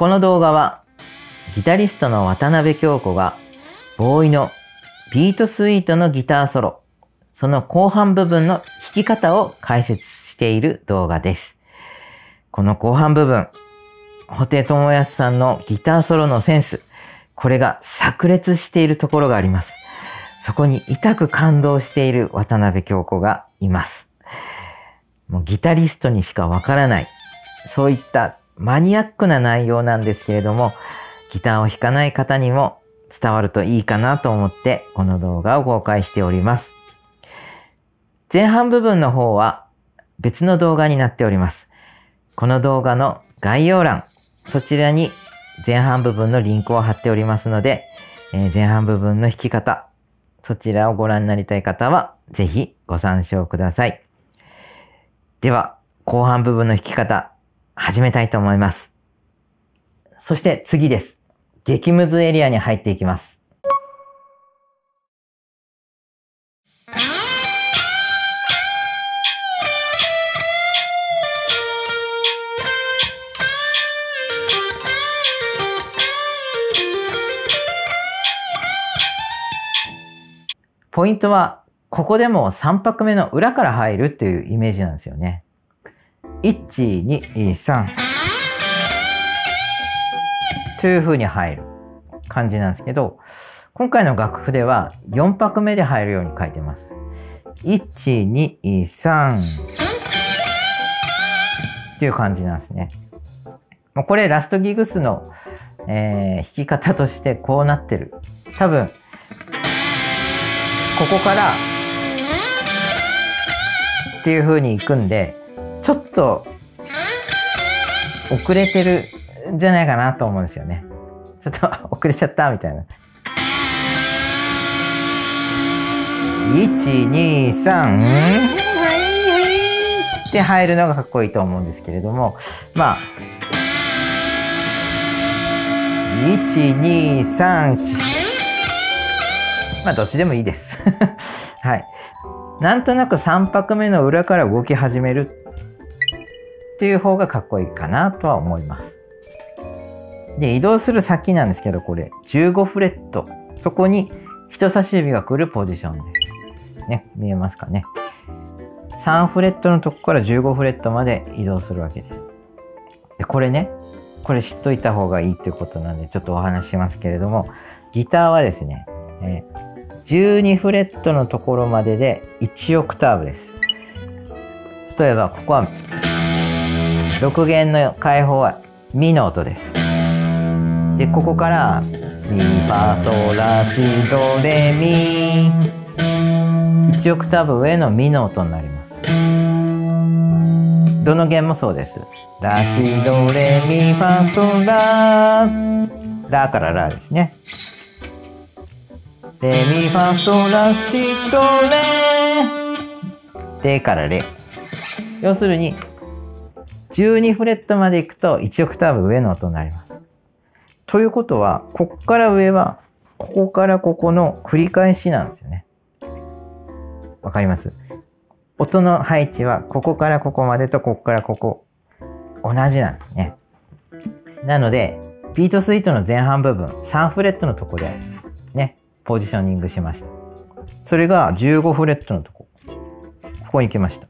この動画はギタリストの渡辺京子がボーイのビートスイートのギターソロ、その後半部分の弾き方を解説している動画です。この後半部分、布袋智康さんのギターソロのセンス、これが炸裂しているところがあります。そこに痛く感動している渡辺京子がいます。もうギタリストにしかわからない、そういったマニアックな内容なんですけれども、ギターを弾かない方にも伝わるといいかなと思ってこの動画を公開しております。前半部分の方は別の動画になっております。この動画の概要欄、そちらに前半部分のリンクを貼っておりますので、えー、前半部分の弾き方、そちらをご覧になりたい方は、ぜひご参照ください。では、後半部分の弾き方、始めたいと思います。そして次です。激ムズエリアに入っていきます。ポイントは、ここでも3拍目の裏から入るっていうイメージなんですよね。1、2、3。という風に入る感じなんですけど、今回の楽譜では4拍目で入るように書いてます。1、2、3。っていう感じなんですね。もうこれラストギグスの、えー、弾き方としてこうなってる。多分、ここからっていう風に行くんで、ちょっと遅れてるんじゃないかなと思うんですよね。ちょっと 遅れちゃったみたいな。1、2、3、って入るのがかっこいいと思うんですけれども、まあ、1、2、3、4、まあ、どっちでもいいです。はい。なんとなく3拍目の裏から動き始めるっていう方がかっこいいかなとは思います。で、移動する先なんですけど、これ、15フレット。そこに人差し指が来るポジションです。ね、見えますかね。3フレットのとこから15フレットまで移動するわけです。で、これね、これ知っといた方がいいっていうことなんで、ちょっとお話ししますけれども、ギターはですね、え12フレットのところまでで1オクターブです。例えば、ここは、6弦の開放はミの音です。で、ここから、ミ、ファ、ソ、ラ、シ、ド、レ、ミ。1オクターブ上のミの音になります。どの弦もそうです。ラ、シ、ド、レ、ミ、ファ、ソ、ラ。ラからラですね。レミファソラシドレレからレ。要するに、12フレットまで行くと1オクターブ上の音になります。ということは、こっから上は、ここからここの繰り返しなんですよね。わかります？音の配置は、ここからここまでとここからここ、同じなんですね。なので、ビートスイートの前半部分、3フレットのとこで、ね、ポジショニングしました。それが15フレットのとこ。ここに来ました。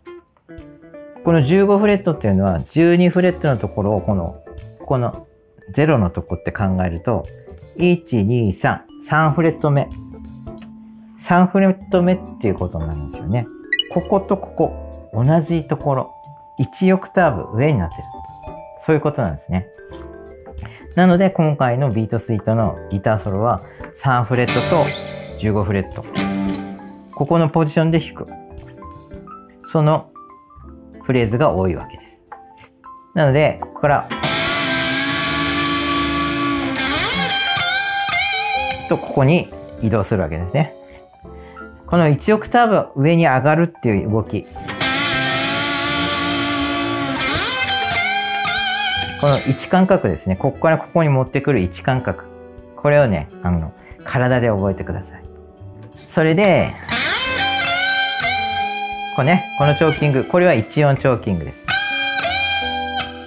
この15フレットっていうのは12フレットのところをこの、ここの0のとこって考えると、1、2、3、3フレット目。3フレット目っていうことになるんですよね。こことここ、同じところ、1オクターブ上になってる。そういうことなんですね。なので今回のビートスイートのギターソロは3フレットと15フレット。ここのポジションで弾く。そのフレーズが多いわけです。なので、ここから、とここに移動するわけですね。この1オクターブ上に上がるっていう動き。この位置感覚ですね。ここからここに持ってくる位置感覚。これをね、あの、体で覚えてください。それで、これね、このチョーキング、これは1音チョーキングです。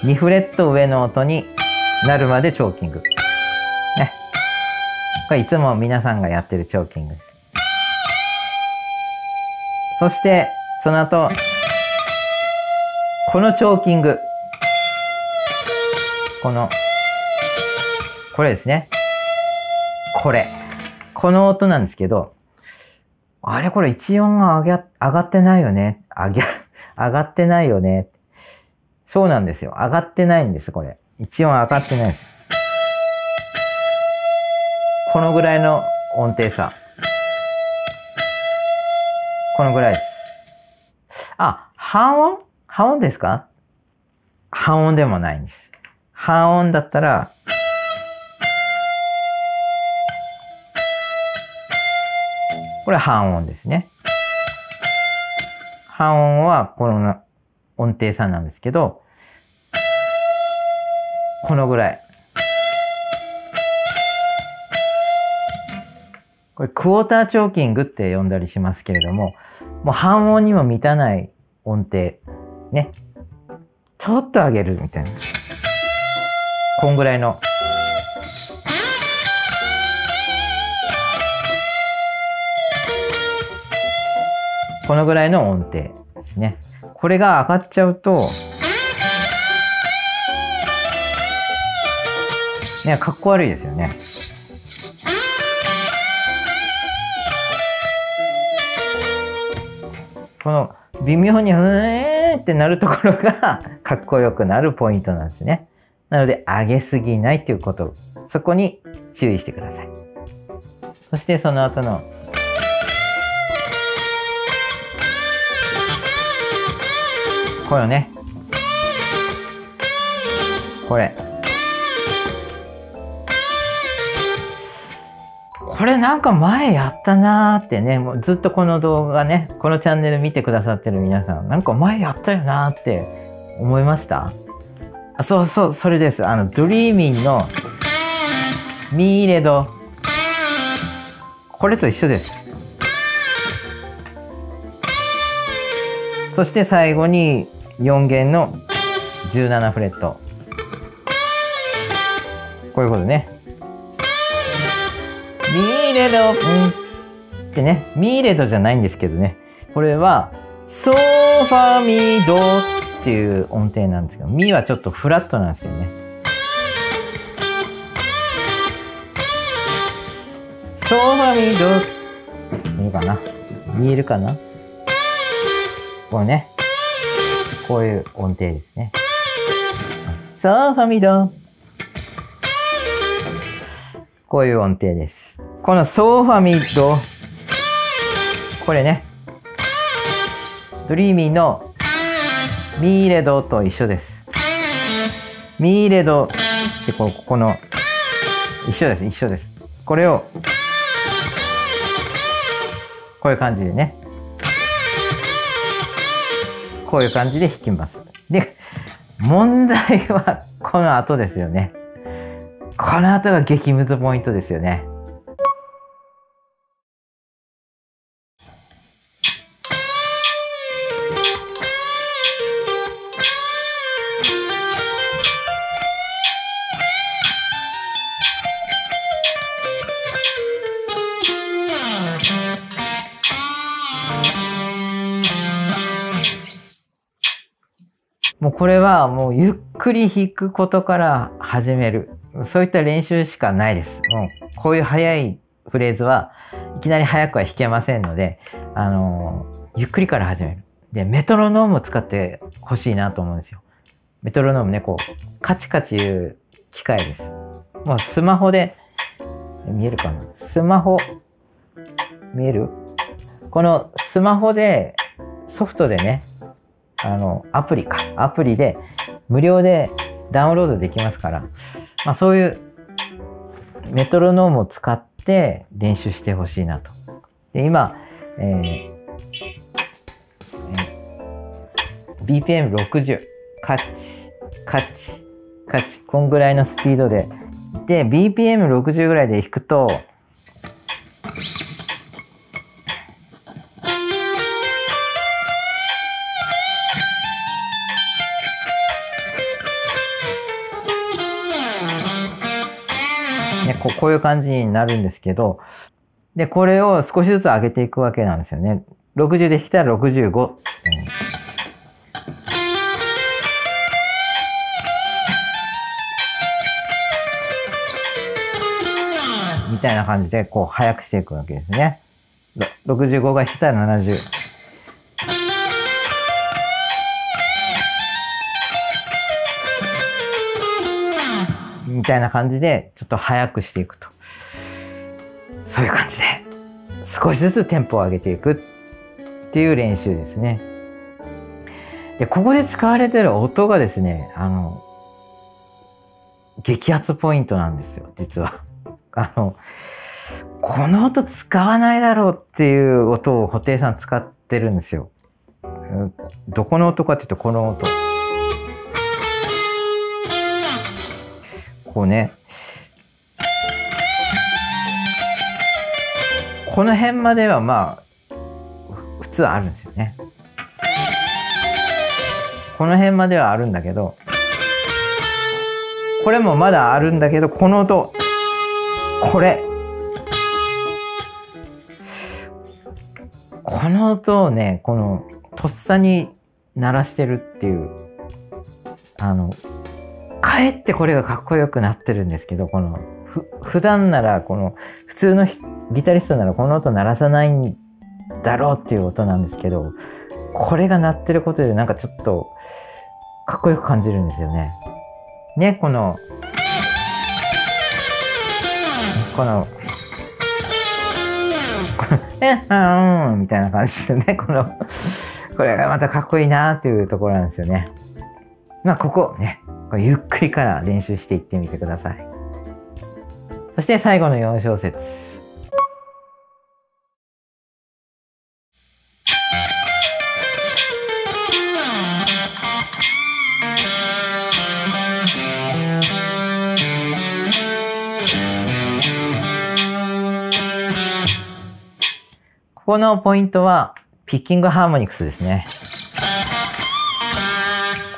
2フレット上の音になるまでチョーキング。ね。これいつも皆さんがやってるチョーキングです。そして、その後、このチョーキング。この、これですね。これ。この音なんですけど、あれこれ一音が上が上がってないよね。上げ、上がってないよね。そうなんですよ。上がってないんです、これ。一音上がってないです。このぐらいの音程差。このぐらいです。あ、半音？半音ですか？半音でもないんです。半音だったら、これ半音ですね。半音はこの音程差なんですけど、このぐらい。これクォーターチョーキングって呼んだりしますけれども、もう半音にも満たない音程。ね。ちょっと上げるみたいな。こんぐらいの。このぐらいの音程ですね。これが上がっちゃうと、ね、かっこ悪いですよね。この微妙に、うーんってなるところが かっこよくなるポイントなんですね。なので、上げすぎないっていうこと。そこに注意してください。そしてその後の、これね。これ。これなんか前やったなーってね、もうずっとこの動画ね、このチャンネル見てくださってる皆さん、なんか前やったよなーって思いました？あそうそう、それです。あの、ドリーミンのミーレド。これと一緒です。そして最後に4弦の17フレット。こういうことね。ミーレド、んってね、ミーレドじゃないんですけどね。これは、ソファミドっていう音程なんですけど、ミはちょっとフラットなんですけどね。ソファミド、見えるかな？見えるかな？これね。こういう音程ですね。ソファミド。こういう音程です。このソーファミド、これね、ドリーミーのミーレドと一緒です。ミーレドってここの、一緒です、一緒です。これを、こういう感じでね。こういう感じで弾きます。で、問題はこの後ですよね。この後が激ムズポイントですよね。これはもうゆっくり弾くことから始める。そういった練習しかないです。もうこういう速いフレーズはいきなり速くは弾けませんので、あの、ゆっくりから始める。で、メトロノームを使ってほしいなと思うんですよ。メトロノームね、こう、カチカチ言う機械です。もうスマホで、見えるかな？スマホ、見える？このスマホで、ソフトでね、あの、アプリか、アプリで無料でダウンロードできますから、まあ、そういうメトロノームを使って練習してほしいなと。で今、えーえ、BPM60 カッチ。カッチ。カッチ。こんぐらいのスピードで。で BPM60 ぐらいで弾くとこういう感じになるんですけど、で、これを少しずつ上げていくわけなんですよね。60で弾いたら65。うんみたいな感じで、こう、速くしていくわけですね。65が弾いたら70。みたいな感じで、ちょっと速くしていくと。そういう感じで、少しずつテンポを上げていくっていう練習ですね。で、ここで使われてる音がですね、あの、激アツポイントなんですよ、実は。あの、この音使わないだろうっていう音を布袋さん使ってるんですよ。どこの音かっていうとこの音。こうね。この辺まではまあ、普通あるんですよね。この辺まではあるんだけど、これもまだあるんだけど、この音、これ。この音をね、この、とっさに鳴らしてるっていう、あの、かえってこれがかっこよくなってるんですけど、この、ふ、普段なら、この、普通のギタリストならこの音鳴らさないんだろうっていう音なんですけど、これが鳴ってることでなんかちょっと、かっこよく感じるんですよね。ね、この、この、え、あうん、みたいな感じでね、この、これがまたかっこいいなっていうところなんですよね。まあ、ここね、ゆっくりから練習していってみてください。そして最後の4小節。ここのポイントは、ピッキングハーモニクスですね。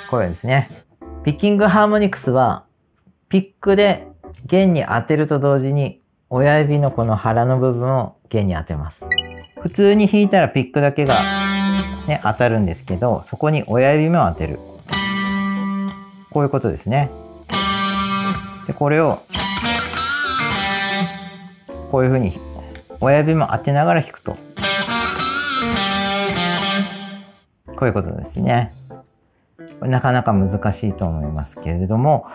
これですね。ピッキングハーモニクスは、ピックで弦に当てると同時に、親指のこの腹の部分を弦に当てます。普通に弾いたらピックだけがね、当たるんですけど、そこに親指も当てる。こういうことですね。で、これを、こういうふうに、親指も当てながら弾くと。こういうことですね。なかなか難しいと思いますけれども、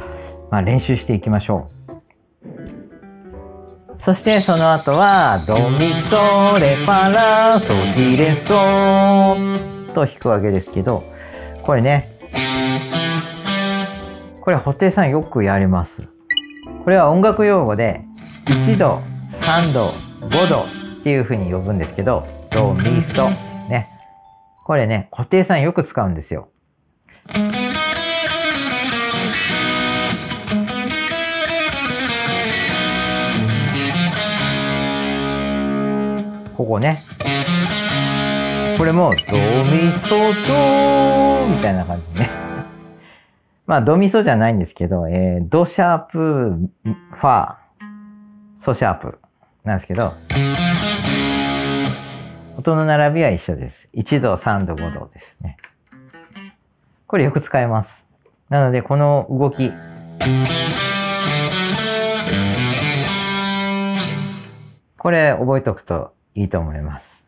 まあ、練習していきましょう。そしてその後は、ドミソレファラソシレソと弾くわけですけど、これね、これ布袋さんよくやります。これは音楽用語で、1度、3度、5度っていう風に呼ぶんですけど、ドミソ、ね。これね、固定さんよく使うんですよ。ここね。これも、ドミソドみたいな感じね。まあ、ドミソじゃないんですけど、えー、ドシャープ、ファー、ソシャープなんですけど、音の並びは一緒です。1度、3度、5度ですね。これよく使えます。なので、この動き。これ覚えておくといいと思います。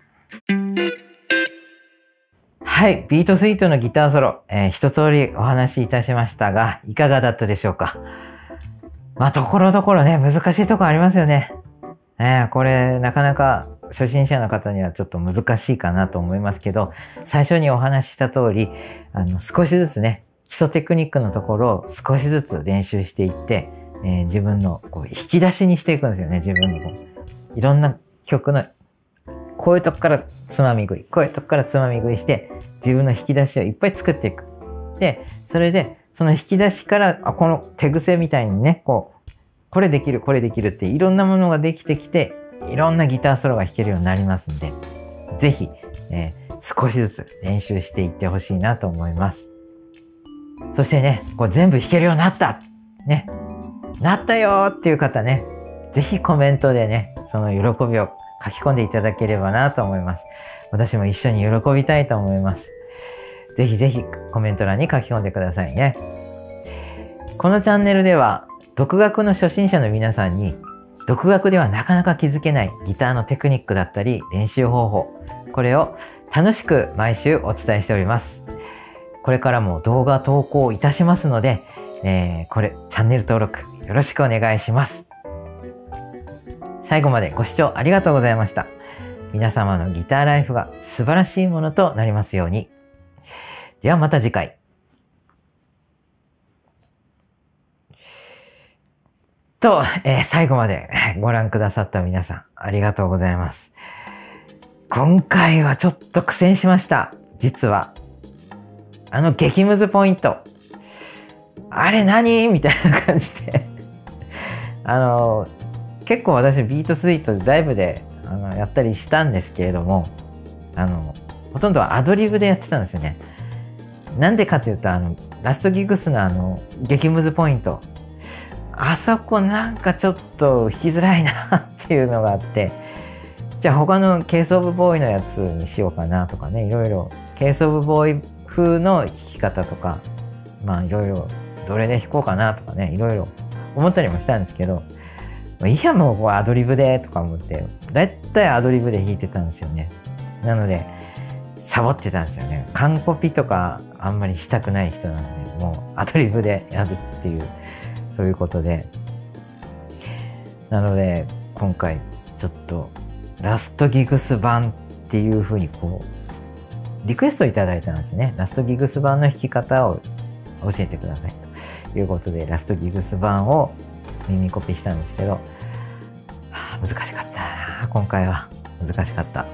はい。ビートスイートのギターソロ、えー、一通りお話しいたしましたが、いかがだったでしょうか？まあ、ところどころね、難しいとこありますよね。えー、これ、なかなか初心者の方にはちょっと難しいかなと思いますけど、最初にお話しした通り、あの、少しずつね、基礎テクニックのところを少しずつ練習していって、えー、自分のこう引き出しにしていくんですよね、自分のこう。いろんな曲の、こういうとこからつまみ食い、こういうとこからつまみ食いして、自分の引き出しをいっぱい作っていく。で、それで、その引き出しから、あ、この手癖みたいにね、こう、これできる、これできるっていろんなものができてきて、いろんなギターソロが弾けるようになりますんで、ぜひ、えー、少しずつ練習していってほしいなと思います。そしてね、こう全部弾けるようになったね、なったよっていう方ね、ぜひコメントでね、その喜びを書き込んでいただければなと思います。私も一緒に喜びたいと思います。ぜひぜひコメント欄に書き込んでくださいね。このチャンネルでは、独学の初心者の皆さんに、独学ではなかなか気づけないギターのテクニックだったり練習方法、これを楽しく毎週お伝えしております。これからも動画投稿いたしますので、えー、これ、チャンネル登録よろしくお願いします。最後までご視聴ありがとうございました。皆様のギターライフが素晴らしいものとなりますように。ではまた次回。と、えー、最後までご覧くださった皆さん、ありがとうございます。今回はちょっと苦戦しました。実は。あの激ムズポイント。あれ何？みたいな感じで あの、結構私ビートスイートでライブであのやったりしたんですけれども、あの、ほとんどはアドリブでやってたんですよね。なんでかというと、あの、ラストギグスのあの、激ムズポイント。あそこなんかちょっと弾きづらいなっていうのがあって、じゃあ他のケースオブボーイのやつにしようかなとかね、いろいろ、ケースオブボーイ風の弾き方とか、まあいろいろ、どれで弾こうかなとかね、いろいろ思ったりもしたんですけど、いやもうこうアドリブでとか思って、だいたいアドリブで弾いてたんですよね。なので、サボってたんですよね。完コピとかあんまりしたくない人なんで、もうアドリブでやるっていう、そういうことで。なので、今回ちょっとラストギグス版っていうふうにこう、リクエストいただいたんですね。ラストギグス版の弾き方を教えてくださいということで、ラストギグス版を耳コピーしたんですけど、はあ、難しかったな今回は。難しかった。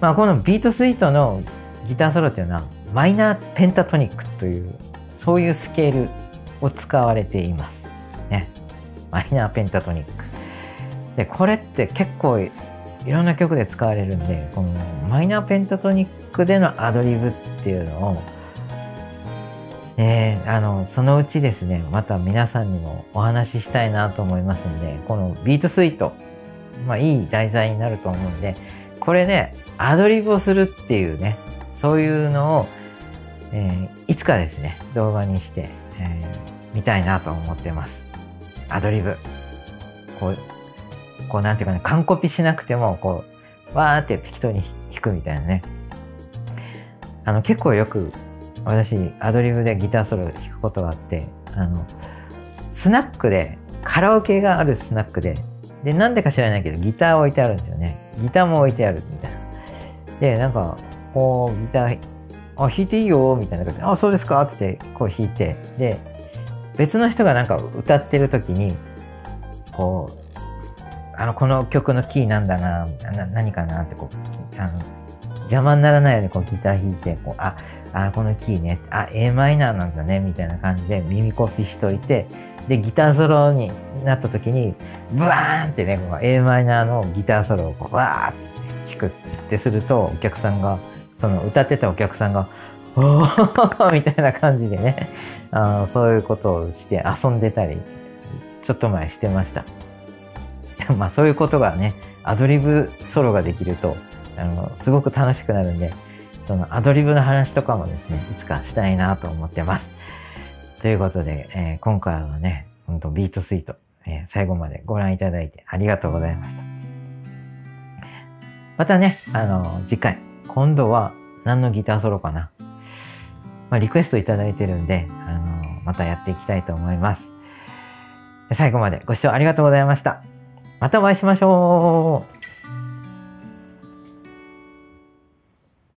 まあ、このビートスイートのギターソロっていうのは、マイナーペンタトニックという、そういうスケールを使われています。ね。マイナーペンタトニック。で、これって結構いろんな曲で使われるんで、このマイナーペンタトニックでのアドリブっていうのをえー、あの、そのうちですね、また皆さんにもお話ししたいなと思いますんで、このビートスイート、まあいい題材になると思うんで、これね、アドリブをするっていうね、そういうのを、えー、いつかですね、動画にして、えー、見たいなと思ってます。アドリブ。こう、こうなんていうかね、完コピしなくても、こう、わーって適当に弾くみたいなね。あの、結構よく私、アドリブでギターソロ弾くことがあって、あの、スナックで、カラオケがあるスナックで、で、なんでか知らないけど、ギター置いてあるんですよね。ギターも置いてあるみたいな。で、なんか、こう、ギター、あ、弾いていいよ、みたいな感じで、あ、そうですかって、こう弾いて、で、別の人がなんか歌ってる時に、こう、あの、この曲のキーなんだな、な何かなってこう、あの、邪魔にならないようにこうギター弾いて、こう、あ、あ、このキーね、あ、a マイナーなんだね、みたいな感じで耳コピしといて、で、ギターソロになった時に、ブワーンってね、こう a マイナーのギターソロをこう、わーって弾くってすると、お客さんが、その歌ってたお客さんが、おー みたいな感じでね、あそういうことをして遊んでたり、ちょっと前してました。まあそういうことがね、アドリブソロができると、あの、すごく楽しくなるんで、そのアドリブの話とかもですね、いつかしたいなと思ってます。ということで、えー、今回はね、ほんとビートスイート、えー、最後までご覧いただいてありがとうございました。またね、あの、次回、今度は何のギターソロかな。まあ、リクエストいただいてるんで、あの、またやっていきたいと思います。最後までご視聴ありがとうございました。またお会いしましょう